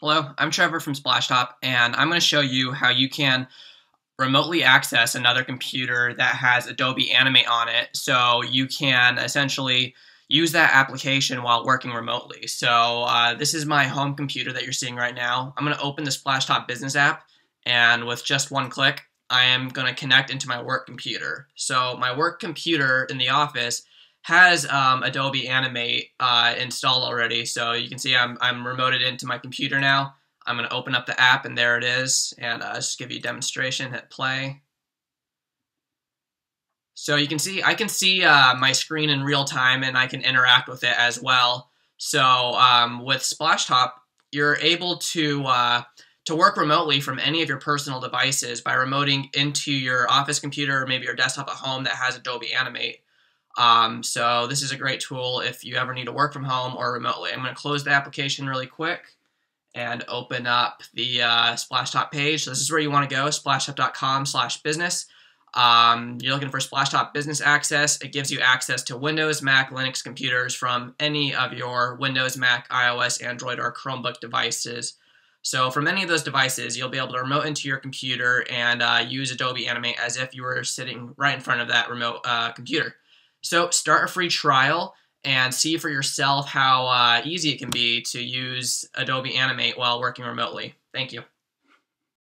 Hello, I'm Trevor from Splashtop, and I'm going to show you how you can remotely access another computer that has Adobe Animate on it so you can essentially use that application while working remotely. So uh, this is my home computer that you're seeing right now. I'm going to open the Splashtop business app and with just one click I am going to connect into my work computer. So my work computer in the office has um, Adobe Animate uh, installed already. So you can see I'm, I'm remoted into my computer now. I'm going to open up the app and there it is. And uh, just give you a demonstration, hit play. So you can see, I can see uh, my screen in real time and I can interact with it as well. So um, with Splashtop, you're able to uh, to work remotely from any of your personal devices by remoting into your office computer or maybe your desktop at home that has Adobe Animate. Um, so this is a great tool if you ever need to work from home or remotely. I'm going to close the application really quick and open up the uh, Splashtop page. So this is where you want to go, splashtop.com slash business. Um, you're looking for Splashtop Business Access. It gives you access to Windows, Mac, Linux computers from any of your Windows, Mac, iOS, Android, or Chromebook devices. So from any of those devices, you'll be able to remote into your computer and uh, use Adobe Animate as if you were sitting right in front of that remote uh, computer. So start a free trial and see for yourself how uh, easy it can be to use Adobe Animate while working remotely. Thank you.